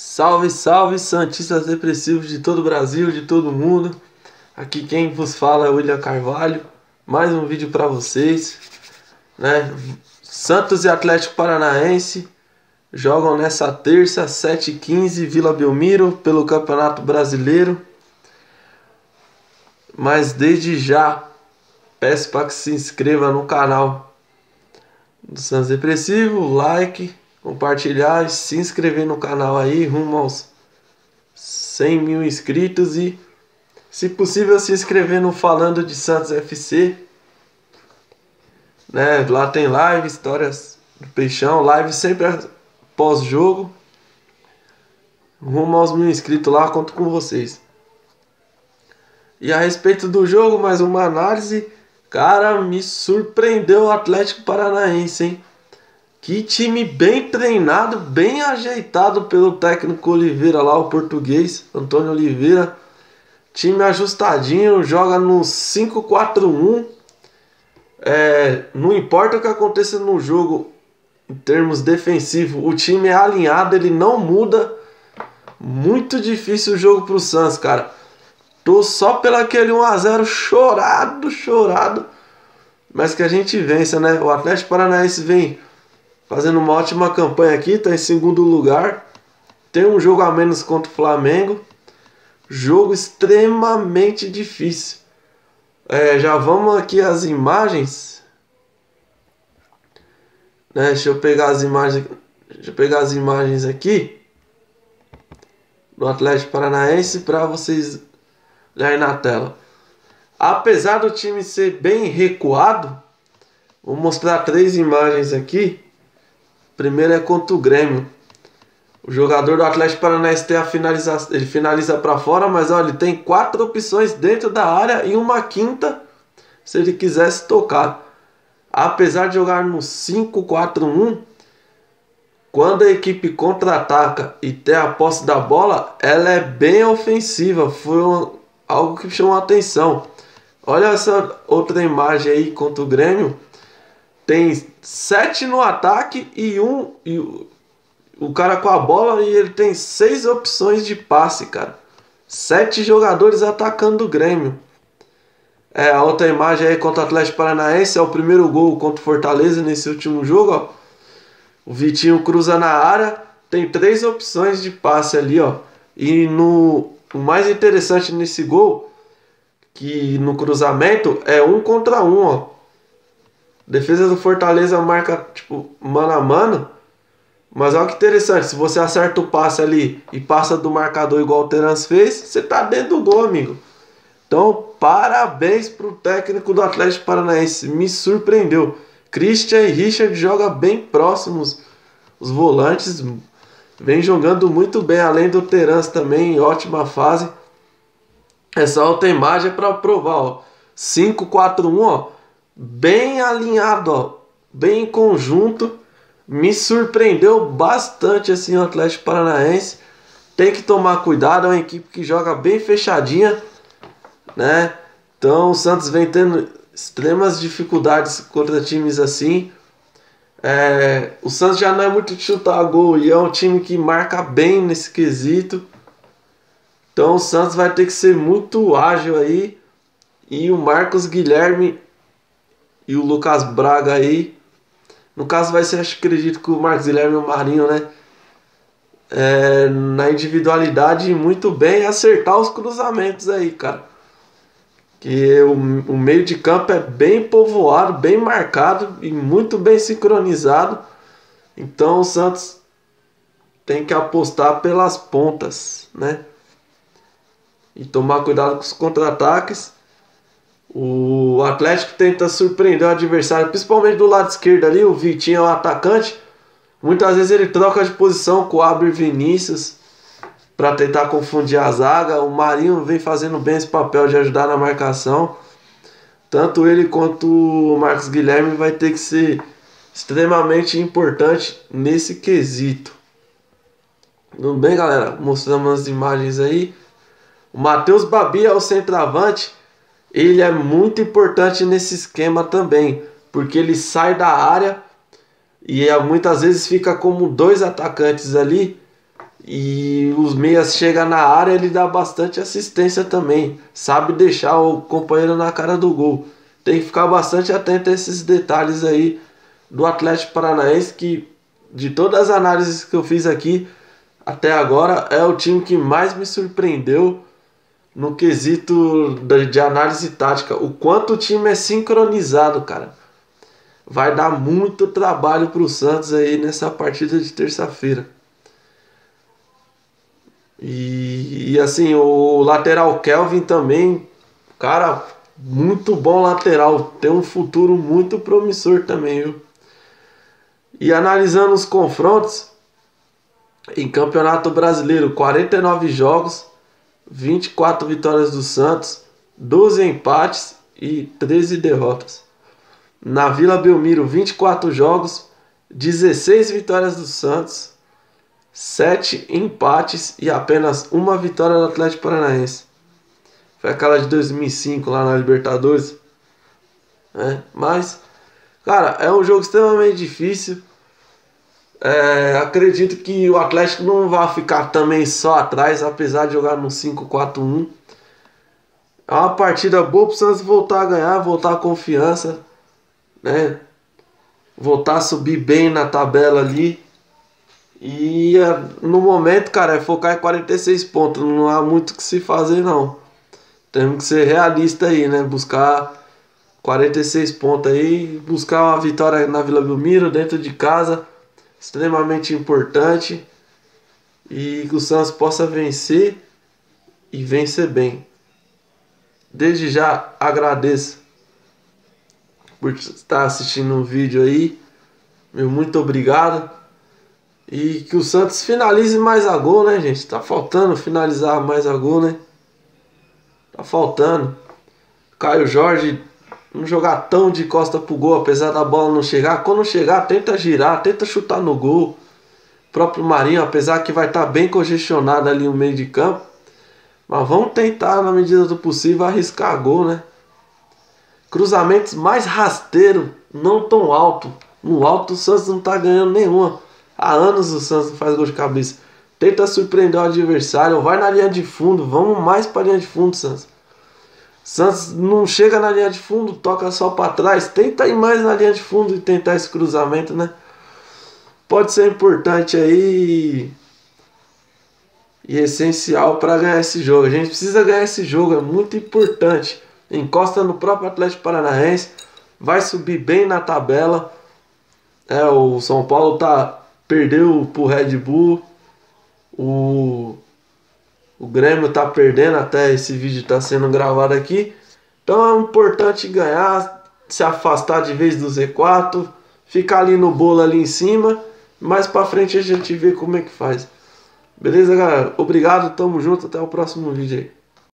Salve, salve, Santistas Depressivos de todo o Brasil, de todo mundo. Aqui quem vos fala é William Carvalho. Mais um vídeo para vocês. Né? Santos e Atlético Paranaense jogam nessa terça, 7h15, Vila Belmiro, pelo Campeonato Brasileiro. Mas desde já, peço para que se inscreva no canal do Santos Depressivo, like compartilhar e se inscrever no canal aí, rumo aos 100 mil inscritos e, se possível, se inscrever no Falando de Santos FC. Né? Lá tem live, histórias do Peixão, live sempre pós-jogo. Rumo aos mil inscritos lá, conto com vocês. E a respeito do jogo, mais uma análise. Cara, me surpreendeu o Atlético Paranaense, hein? Que time bem treinado, bem ajeitado pelo técnico Oliveira lá, o português, Antônio Oliveira. Time ajustadinho, joga no 5-4-1. É, não importa o que aconteça no jogo em termos defensivos, o time é alinhado, ele não muda. Muito difícil o jogo pro Santos, cara. Tô só pelo aquele 1x0 chorado, chorado. Mas que a gente vença, né? O Atlético Paranaense vem fazendo uma ótima campanha aqui, está em segundo lugar. Tem um jogo a menos contra o Flamengo. Jogo extremamente difícil. É, já vamos aqui as imagens. Né, deixa eu pegar as imagens. Deixa eu pegar as imagens aqui do Atlético Paranaense para vocês lerem na tela. Apesar do time ser bem recuado, vou mostrar três imagens aqui Primeiro é contra o Grêmio. O jogador do Atlético Paranaense tem a ele finaliza para fora, mas olha, ele tem quatro opções dentro da área e uma quinta se ele quisesse tocar. Apesar de jogar no 5-4-1, quando a equipe contra-ataca e tem a posse da bola, ela é bem ofensiva. Foi uma, algo que chamou a atenção. Olha essa outra imagem aí contra o Grêmio tem sete no ataque e um. E o cara com a bola e ele tem seis opções de passe, cara. Sete jogadores atacando o Grêmio. É, a outra imagem aí contra o Atlético Paranaense é o primeiro gol contra o Fortaleza nesse último jogo, ó. O Vitinho cruza na área, tem três opções de passe ali, ó. E no o mais interessante nesse gol, que no cruzamento é um contra um, ó. Defesa do Fortaleza marca, tipo, mano a mano. Mas olha que interessante, se você acerta o passe ali e passa do marcador igual o Terans fez, você tá dentro do gol, amigo. Então, parabéns pro técnico do Atlético Paranaense, me surpreendeu. Christian e Richard jogam bem próximos. Os volantes vem jogando muito bem, além do Terans também em ótima fase. Essa outra imagem é para provar, ó. 5-4-1, ó bem alinhado, ó, bem em conjunto. Me surpreendeu bastante assim o Atlético Paranaense. Tem que tomar cuidado, é uma equipe que joga bem fechadinha, né? Então o Santos vem tendo extremas dificuldades contra times assim. É, o Santos já não é muito de chutar gol e é um time que marca bem nesse quesito. Então o Santos vai ter que ser muito ágil aí. E o Marcos Guilherme e o Lucas Braga aí. No caso vai ser, acho, acredito que o Marcos Guilherme e o Marinho, né? É, na individualidade muito bem acertar os cruzamentos aí, cara. Que o, o meio de campo é bem povoado, bem marcado e muito bem sincronizado. Então o Santos tem que apostar pelas pontas, né? E tomar cuidado com os contra-ataques. O Atlético tenta surpreender o adversário, principalmente do lado esquerdo ali. O Vitinho é o atacante. Muitas vezes ele troca de posição com o Abner Vinícius para tentar confundir a zaga. O Marinho vem fazendo bem esse papel de ajudar na marcação. Tanto ele quanto o Marcos Guilherme vai ter que ser extremamente importante nesse quesito. Tudo bem, galera? Mostramos as imagens aí. O Matheus Babi é o centroavante ele é muito importante nesse esquema também, porque ele sai da área e é, muitas vezes fica como dois atacantes ali E os meias chega na área, ele dá bastante assistência também. Sabe deixar o companheiro na cara do gol. Tem que ficar bastante atento a esses detalhes aí do Atlético Paranaense que de todas as análises que eu fiz aqui até agora é o time que mais me surpreendeu no quesito de análise tática. O quanto o time é sincronizado, cara. Vai dar muito trabalho para o Santos aí nessa partida de terça-feira. E, e, assim, o lateral Kelvin também, cara, muito bom lateral. Tem um futuro muito promissor também, viu? E analisando os confrontos em Campeonato Brasileiro, 49 jogos, 24 vitórias do Santos, 12 empates e 13 derrotas. Na Vila Belmiro, 24 jogos, 16 vitórias do Santos, 7 empates e apenas uma vitória do Atlético Paranaense. Foi aquela de 2005 lá na Libertadores. É, mas, cara, é um jogo extremamente difícil. É, acredito que o Atlético não vai ficar também só atrás, apesar de jogar no 5-4-1. É uma partida boa para o Santos voltar a ganhar, voltar a confiança, né? Voltar a subir bem na tabela ali. E é, no momento, cara, é focar em 46 pontos. Não há muito que se fazer, não. Temos que ser realista aí, né? Buscar 46 pontos aí. Buscar uma vitória na Vila Belmiro, dentro de casa extremamente importante e que o Santos possa vencer e vencer bem. Desde já agradeço por estar assistindo o um vídeo aí. Meu muito obrigado. E que o Santos finalize mais a gol, né, gente? Tá faltando finalizar mais a gol, né? Tá faltando. Caio Jorge não jogar tão de costa pro gol, apesar da bola não chegar. Quando chegar, tenta girar, tenta chutar no gol. O próprio Marinho, apesar que vai estar tá bem congestionado ali no meio de campo. Mas vamos tentar, na medida do possível, arriscar gol, né? Cruzamentos mais rasteiro, não tão alto. No alto o Santos não tá ganhando nenhuma. Há anos o Santos faz gol de cabeça. Tenta surpreender o adversário, vai na linha de fundo, vamos mais para linha de fundo, Santos. Santos não chega na linha de fundo, toca só para trás. Tenta ir mais na linha de fundo e tentar esse cruzamento, né? Pode ser importante aí e essencial para ganhar esse jogo. A gente precisa ganhar esse jogo, é muito importante. Encosta no próprio Atlético Paranaense, vai subir bem na tabela. É, o São Paulo tá perdeu pro Red Bull. O o Grêmio tá perdendo, até esse vídeo tá sendo gravado aqui. Então é importante ganhar, se afastar de vez do Z4, ficar ali no bolo ali em cima. Mais pra frente a gente vê como é que faz. Beleza, galera? Obrigado, tamo junto, até o próximo vídeo aí.